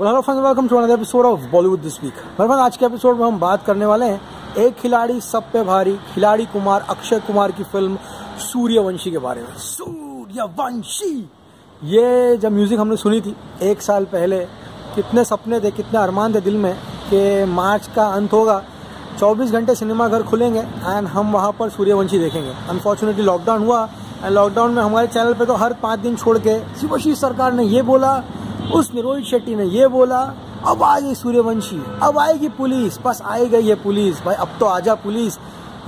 Welcome to another episode of Bollywood this week मेरे आज के एपिसोड में हम बात करने वाले हैं एक खिलाड़ी सब पे भारी खिलाड़ी कुमार, अक्षय कुमार की फ़िल्म सूर्यवंशी के बारे में। सूर्यवंशी! ये जब म्यूज़िक हमने सुनी थी एक साल पहले, कितने सपने थे, कितने अरमान थे दिल में कि मार्च का अंत होगा 24 घंटे सिनेमाघर खुलेंगे एंड हम वहाँ पर सूर्यवंशी देखेंगे। अनफॉर्चुनेटली लॉकडाउन हुआ एंड लॉकडाउन में हमारे चैनल पे तो हर पाँच दिन छोड़ के शिवशी सरकार ने ये बोला उसने रोहित शेट्टी ने ये बोला, अब आएगी सूर्यवंशी, अब आएगी पुलिस, बस आई गई है पुलिस, भाई अब तो आजा पुलिस।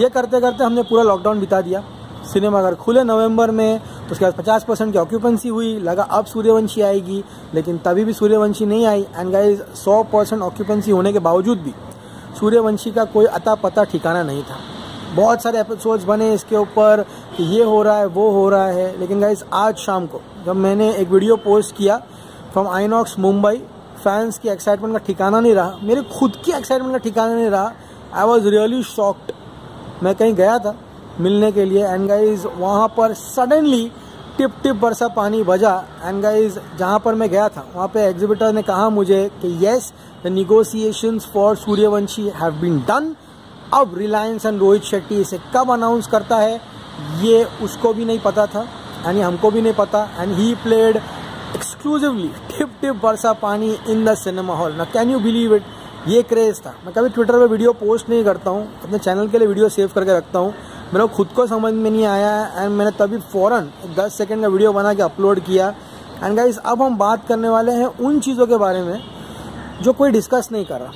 ये करते करते हमने पूरा लॉकडाउन बिता दिया। सिनेमा घर खुले नवंबर में तो उसके बाद पचास परसेंट की ऑक्यूपेंसी हुई, लगा अब सूर्यवंशी आएगी, लेकिन तभी भी सूर्यवंशी नहीं आई एंड गाइज़ सौ परसेंट ऑक्यूपेंसी होने के बावजूद भी सूर्यवंशी का कोई अता पता ठिकाना नहीं था। बहुत सारे एपिसोड्स बने इसके ऊपर कि ये हो रहा है, वो हो रहा है, लेकिन गाइज़ आज शाम को जब मैंने एक वीडियो पोस्ट किया फ्रॉम आईनॉक्स मुंबई फैंस की एक्साइटमेंट का ठिकाना नहीं रहा। मेरे खुद की एक्साइटमेंट का ठिकाना नहीं रहा। आई वॉज़ रियली शॉक्ड मैं कहीं गया था मिलने के लिए एंड गाइज़ वहाँ पर सडनली टिप टिप बरसा पानी बजा। एंड गाइज़ जहाँ पर मैं गया था, वहाँ पे एग्जिबिटर ने कहा मुझे कि yes the negotiations for Sooryavanshi have been done अब रिलायंस एंड रोहित शेट्टी इसे कब अनाउंस करता है, ये उसको भी नहीं पता था। यानी हमको भी नहीं पता। And he played exclusively Tip Tip Barsa Paani in the cinema hall ना कैन यू बिलीव इट ये क्रेज था। मैं कभी ट्विटर पे वीडियो पोस्ट नहीं करता हूँ। अपने चैनल के लिए वीडियो सेव करके रखता हूँ। मेरा खुद को समझ में नहीं आया एंड मैंने तभी फ़ौरन दस सेकेंड का वीडियो बना के अपलोड किया। एंड गाइज़ अब हम बात करने वाले हैं उन चीज़ों के बारे में जो कोई डिस्कस नहीं कर रहा।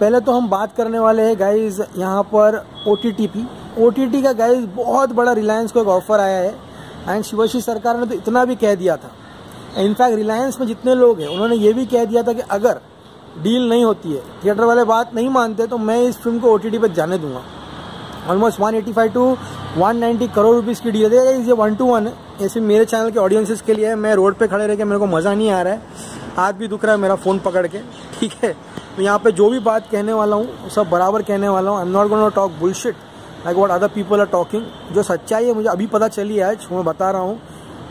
पहले तो हम बात करने वाले हैं गाइज़ यहाँ पर ओ टी टी पी ओ टी टी का गाइज़ बहुत बड़ा रिलायंस को एक ऑफ़र आया है। एंड शिवशी सरकार ने तो इतना भी कह दिया था। इनफैक्ट रिलायंस में जितने लोग हैं, उन्होंने ये भी कह दिया था कि अगर डील नहीं होती है, थिएटर वाले बात नहीं मानते तो मैं इस फ़िल्म को ओ टी पर जाने दूँगा। ऑलमोस्ट 185 टू 190 करोड़ रुपीज़ की डील है। ये वन टू वन ऐसे मेरे चैनल के ऑडियंसेस के लिए मैं रोड पे खड़े रह के मेरे को मज़ा नहीं आ रहा है। हाथ भी दुख रहा है मेरा फ़ोन पकड़ के। ठीक है? तो यहाँ पे जो भी बात कहने वाला हूँ सब बराबर कहने वाला हूँ। I am not gonna talk bullshit like what other people are talking जो सच्चाई है, मुझे अभी पता चली है आज मैं बता रहा हूँ।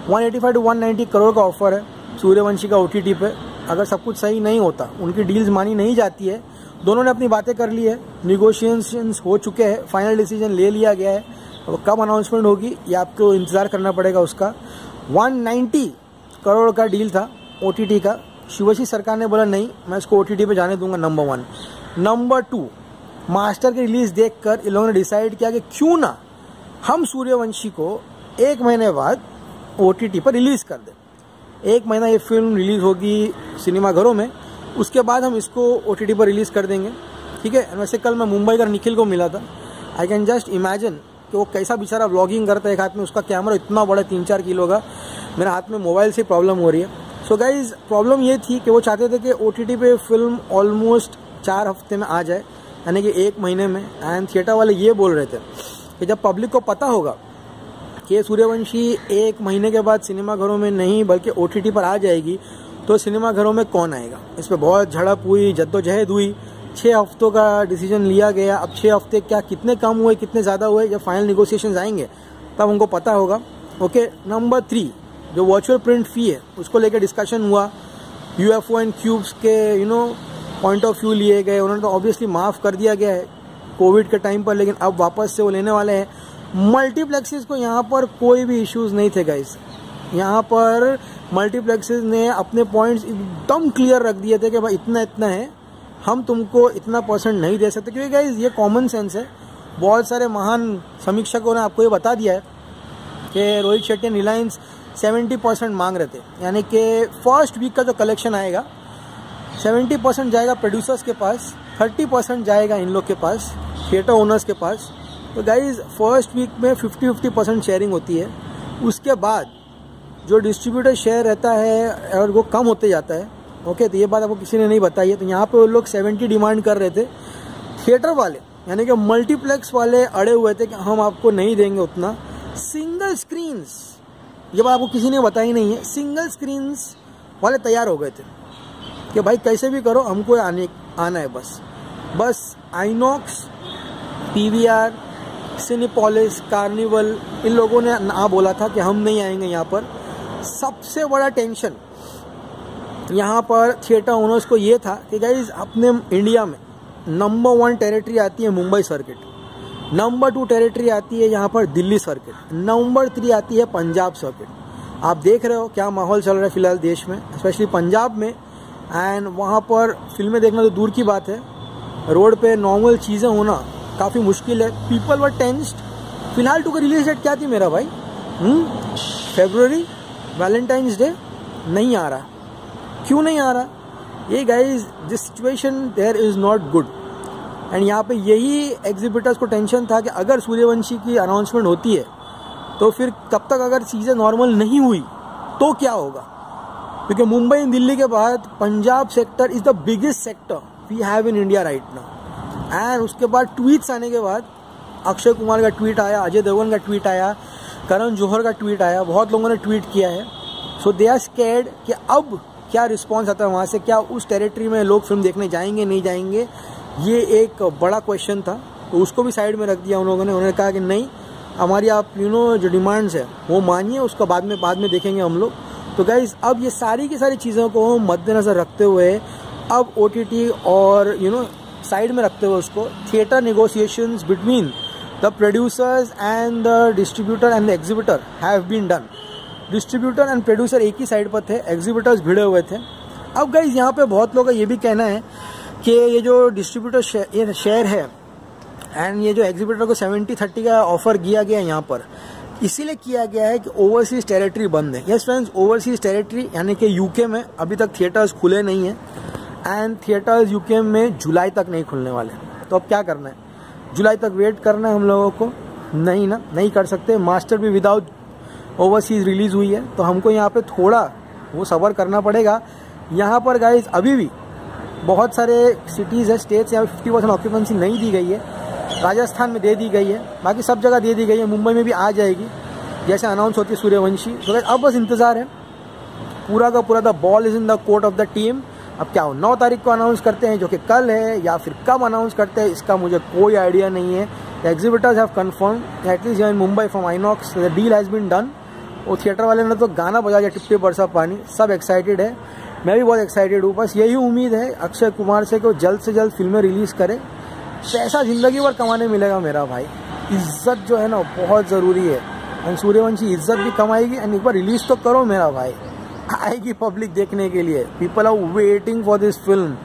185 टू 190 करोड़ का ऑफ़र है, सूर्यवंशी का ओ टी टी पे। अगर सब कुछ सही नहीं होता, उनकी डील्स मानी नहीं जाती है, दोनों ने अपनी बातें कर ली है निगोशिएशंस हो चुके हैं फाइनल डिसीज़न ले लिया गया है अब कब अनाउंसमेंट होगी, ये आपको इंतज़ार करना पड़ेगा उसका। 190 करोड़ का डील था ओटीटी का। शिवशी सरकार ने बोला, नहीं, मैं इसको ओ पे जाने दूँगा number one number two Master की रिलीज़ देखकर इन लोगों ने डिसाइड किया कि क्यों ना हम सूर्यवंशी को एक महीने बाद ओटीटी पर रिलीज़ कर दें। एक महीना ये फ़िल्म रिलीज़ होगी सिनेमा घरों में, उसके बाद हम इसको ओटीटी पर रिलीज़ कर देंगे। ठीक है? वैसे कल मैं मुंबई का निखिल को मिला था। आई कैन जस्ट इमेजिन कि वो कैसा बेचारा व्लॉगिंग करता है एक हाथ में, उसका कैमरा इतना बड़ा तीन चार किलो का। मेरे हाथ में मोबाइल से प्रॉब्लम हो रही है। सो गाइज़ प्रॉब्लम ये थी कि वो चाहते थे कि ओ पे फ़िल्म ऑलमोस्ट चार हफ़्ते में आ जाए, यानी कि एक महीने में। एंड थिएटर वाले ये बोल रहे थे कि जब पब्लिक को पता होगा कि सूर्यवंशी एक महीने के बाद सिनेमा घरों में नहीं, बल्कि ओटीटी पर आ जाएगी तो सिनेमा घरों में कौन आएगा? इस पर बहुत झड़प हुई, जद्दोजहद हुई। छः हफ्तों का डिसीज़न लिया गया। अब छः हफ़्ते क्या कितने कम हुए, कितने ज़्यादा हुए, जब फाइनल निगोसिएशन आएँगे, तब उनको पता होगा। ओके नंबर थ्री जो वर्चुअल प्रिंट फ़ी है, उसको लेकर डिस्कशन हुआ। यूएफओ एंड क्यूब्स के you know point of view लिए गए। उन्होंने तो ऑब्वियसली माफ़ कर दिया गया है कोविड के टाइम पर, लेकिन अब वापस से वो लेने वाले हैं। मल्टीप्लेक्सेस को यहाँ पर कोई भी इश्यूज़ नहीं थे गाइस यहाँ पर मल्टीप्लेक्सेस ने अपने पॉइंट्स एकदम क्लियर रख दिए थे कि भाई इतना इतना है। हम तुमको इतना परसेंट नहीं दे सकते, क्योंकि गाइज़ ये कॉमन सेंस है। बहुत सारे महान समीक्षकों ने आपको ये बता दिया है कि रोहित शेट्टी रिलायंस सेवेंटी परसेंट मांग रहे थे। यानी कि फ़र्स्ट वीक का जो कलेक्शन आएगा सेवेंटी परसेंट जाएगा प्रोड्यूसर्स के पास थर्टी परसेंट जाएगा इन लोग के पास थिएटर ओनर्स के पास। तो गाइज़ फ़र्स्ट वीक में फिफ्टी फिफ्टी परसेंट शेयरिंग होती है। उसके बाद जो डिस्ट्रीब्यूटर शेयर रहता है और वो कम होते जाता है ओके तो ये बात आपको किसी ने नहीं बताई है। तो यहाँ पे वो लोग सेवेंटी डिमांड कर रहे थे। थिएटर वाले, यानी कि मल्टीप्लेक्स वाले अड़े हुए थे कि हम आपको नहीं देंगे उतना। सिंगल स्क्रीन्स ये बात आपको किसी ने बताई नहीं है। सिंगल स्क्रीन्स वाले तैयार हो गए थे कि भाई कैसे भी करो, हमको आने, आना है बस। बस INOX P V are Cinepolis, carnival, इन लोगों ने ना बोला था कि हम नहीं आएँगे यहाँ पर। सबसे बड़ा टेंशन यहाँ पर थिएटर ओनर्स को ये था कि गाइज़ अपने इंडिया में नंबर वन टेरिटरी आती है Mumbai circuit number two territory आती है यहाँ पर दिल्ली सर्किट नंबर थ्री आती है पंजाब सर्किट आप देख रहे हो क्या माहौल चल रहा है फ़िलहाल देश में स्पेशली पंजाब में। एंड वहाँ पर फ़िल्में देखना तो दूर की बात है। रोड पे नॉर्मल चीज़ें होना काफ़ी मुश्किल है। पीपल वर टेंस्ड फ़िलहाल टू का रिलीज़ डेट क्या थी मेरा भाई? फेब्रवरी वैलेंटाइंस डे नहीं आ रहा। क्यों नहीं आ रहा? ये guys this situation there is not good and यहाँ पे यही एग्जिबिटर्स को टेंशन था कि अगर सूर्यवंशी की अनाउंसमेंट होती है तो फिर कब तक अगर चीज़ें नॉर्मल नहीं हुई तो क्या होगा? क्योंकि मुंबई, दिल्ली के बाद Punjab sector is the biggest sector we have in India right now and उसके बाद ट्वीट्स आने के बाद अक्षय कुमार का ट्वीट आया, अजय देवगन का ट्वीट आया, करण जौहर का ट्वीट आया, बहुत लोगों ने ट्वीट किया है। सो दे आर स्केर्ड कि अब क्या रिस्पॉन्स आता है वहाँ से, क्या उस टेरिटरी में लोग फ़िल्म देखने जाएँगे, नहीं जाएँगे? ये एक बड़ा क्वेश्चन था। तो उसको भी साइड में रख दिया उन लोगों ने। उन्होंने कहा कि नहीं, हमारी आप यू नो जो डिमांड्स है, वो मानिए, उसका बाद में बाद में देखेंगे हम लोग। तो गाइज़ अब ये सारी की सारी चीज़ों को मद्देनज़र रखते हुए अब ओटीटी और यू नो साइड में रखते हुए उसको। Theatre negotiations between the producers and the distributor and the exhibitor have been done distributor and producer एक ही साइड पर थे एग्जीबिटर्स भिड़े हुए थे। अब गाइज़ यहाँ पे बहुत लोग का ये भी कहना है कि ये जो डिस्ट्रीब्यूटर शेयर, शेयर है एंड ये जो एग्जीबिटर को सेवेंटी थर्टी का ऑफ़र किया गया है यहाँ पर इसीलिए किया गया है कि ओवरसीज टेरिटरी बंद है। यस फ्रेंड्स ओवरसीज टेरिटरी यानी कि यूके में अभी तक थिएटर्स खुले नहीं हैं। एंड थिएटर्स यूके में जुलाई तक नहीं खुलने वाले तो अब क्या करना है? जुलाई तक वेट करना है हम लोगों को। नहीं ना, नहीं कर सकते। मास्टर भी विदाउट ओवरसीज रिलीज़ हुई है तो हमको यहाँ पे थोड़ा वो सबर करना पड़ेगा। यहाँ पर गाइज़ अभी भी बहुत सारे सिटीज़ है स्टेट्स यहाँ फिफ्टी परसेंट ऑक्यूपेंसी नहीं दी गई है। राजस्थान में दे दी गई है। बाकी सब जगह दे दी गई है। मुंबई में भी आ जाएगी। जैसे अनाउंस होती है सूर्यवंशी। तो अब बस इंतज़ार है। पूरा का पूरा the ball is in the court of the team अब क्या हो नौ तारीख को अनाउंस करते हैं, जो कि कल है, या फिर कब अनाउंस करते हैं, इसका मुझे कोई आइडिया नहीं है। The exhibitors have confirm at least in Mumbai from INOX the deal has been done वो थिएटर वाले ने तो गाना बजा दिया, टिप्पे बरसा पानी, सब एक्साइटेड है। मैं भी बहुत एक्साइटेड हूँ, बस यही उम्मीद है अक्षय कुमार से कि वो जल्द से जल्द फ़िल्में रिलीज़ करे। पैसा ज़िंदगी भर कमाने मिलेगा मेरा भाई। इज़्ज़त जो है ना, बहुत ज़रूरी है। एंड सूर्यवंशी इज़्ज़त भी कमाएगी, एंड एक बार रिलीज़ तो करो मेरा भाई। आएगी पब्लिक देखने के लिए। People are waiting for this film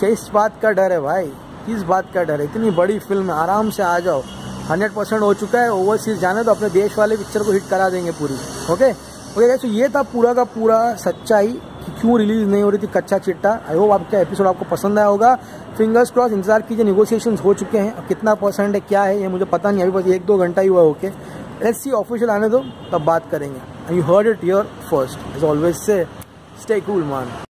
किस बात का डर है भाई? किस बात का डर है? इतनी बड़ी फ़िल्म है आराम से आ जाओ। हंड्रेड परसेंट हो चुका है ओवरसीज जाने तो अपने देश वाले पिक्चर को हिट करा देंगे पूरी। ओके ओके तो ये था पूरा का पूरा सच्चाई कि क्यों रिलीज़ नहीं हो रही थी कच्चा चिट्टा। आई होप आपका एपिसोड आपको पसंद आया होगा। फिंगर्स क्रॉस इंतज़ार कीजिए निगोशिएशन हो चुके हैं। अब कितना परसेंट है, क्या है, ये मुझे पता नहीं, अभी बस एक दो घंटा ही हुआ ओके लेट्स सी ऑफिशियल आने दो, तब बात करेंगे। And you heard it here first. As always say, stay cool, man.